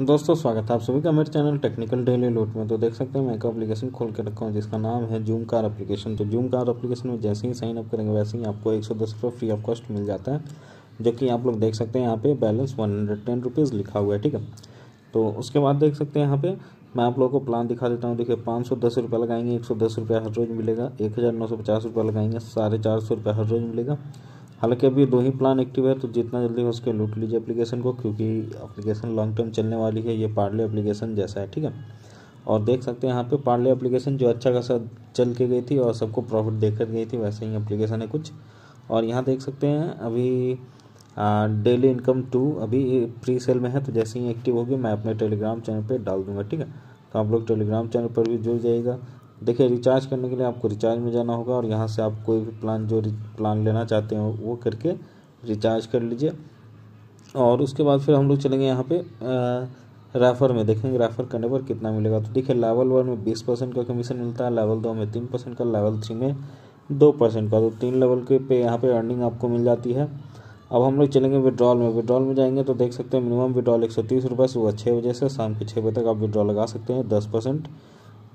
दोस्तों, स्वागत है आप सभी का मेरे चैनल टेक्निकल डेली लूट में। तो देख सकते हैं, मैं एक एप्लीकेशन खोल के रखा हूँ, जिसका नाम है जूम कार एप्लीकेशन तो जूम कार एप्लीकेशन में जैसे ही साइन अप करेंगे, वैसे ही आपको एक सौ दस रुपये फ्री ऑफ़ कॉस्ट मिल जाता है, जो कि आप लोग देख सकते हैं यहाँ पे balance one hundred ten rupees लिखा हुआ है, ठीक है? तो उसके बाद देख सकते हैं यहाँ पे, मैं आप लोगों को प्लान दिखा देता हूँ। देखिए, पाँच सौ दस रुपये लगाएँगे, एक सौ दस रुपये हर रोज़ मिलेगा, एक हज़ार नौ सौ पचास रुपये लगाएँगे, साढ़े चार सौ रुपये हर रोज़ मिलेगा। हालाँकि अभी दो ही प्लान एक्टिव है तो जितना जल्दी हो सके लूट लीजिए एप्लीकेशन को, क्योंकि एप्लीकेशन लॉन्ग टर्म चलने वाली है, ये पार्ले एप्लीकेशन जैसा है, ठीक है? और देख सकते हैं यहाँ पे पार्ले एप्लीकेशन जो अच्छा खासा चल के गई थी और सबको प्रॉफिट देकर गई थी, वैसे ही एप्लीकेशन है कुछ। और यहाँ देख सकते हैं, अभी डेली इनकम टू अभी प्री सेल में है तो जैसे ही एक्टिव होगी, मैं अपने टेलीग्राम चैनल पर डाल दूँगा, ठीक है? तो आप लोग टेलीग्राम चैनल पर भी जुड़ जाइएगा। देखिए रिचार्ज करने के लिए आपको रिचार्ज में जाना होगा और यहाँ से आप कोई भी प्लान जो प्लान लेना चाहते हो, वो करके रिचार्ज कर लीजिए। और उसके बाद फिर हम लोग चलेंगे यहाँ पे रेफ़र में। देखेंगे रेफ़र करने पर कितना मिलेगा। तो देखिए लेवल वन में बीस परसेंट का कमीशन मिलता है लेवल दो में तीन परसेंट का लेवल थ्री में दो परसेंट का। तो तीन लेवल के पे यहाँ पे अर्निंग आपको मिल जाती है। अब हम लोग चलेंगे विड्रॉल में। विड्रॉल में जाएँगे तो देख सकते हैं मिनिमम विड्रॉल एक सौ तीस रुपये सुबह छः बजे से शाम के छः बजे तक आप विड्रॉल लगा सकते हैं दस परसेंट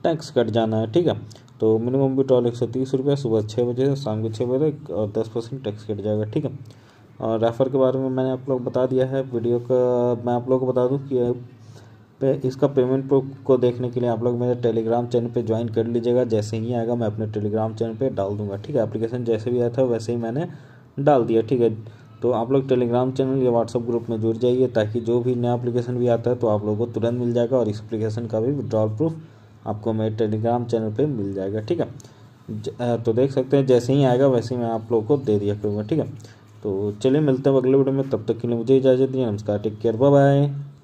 टैक्स कट जाना है, ठीक है? तो मिनिमम विड्रॉल एक सौ तीस रुपये सुबह छः बजे से शाम के छः बजे, और दस परसेंट टैक्स कट जाएगा, ठीक है? और रेफ़र के बारे में मैंने आप लोग बता दिया है, वीडियो का मैं आप लोग को बता दूँ कि पे इसका पेमेंट प्रूफ को देखने के लिए आप लोग मेरे टेलीग्राम चैनल पे ज्वाइन कर लीजिएगा, जैसे ही आएगा मैं अपने टेलीग्राम चैनल पे डाल दूँगा, ठीक है? एप्लीकेशन जैसे भी आया था वैसे ही मैंने डाल दिया, ठीक है? तो आप लोग टेलीग्राम चैनल या व्हाट्सअप ग्रुप में जुड़ जाइए, ताकि जो भी नया एप्लीकेशन भी आता है तो आप लोगों को तुरंत मिल जाएगा, और इस एप्लीकेशन का भी विड्रॉल प्रूफ आपको मेरे टेलीग्राम चैनल पे मिल जाएगा, ठीक है? तो देख सकते हैं, जैसे ही आएगा वैसे ही मैं आप लोगों को दे दिया करूँगा, ठीक है? तो चलिए मिलते हैं अगले वीडियो में, तब तक के लिए मुझे इजाज़त दी नमस्कार, टेक केयर बाय बाय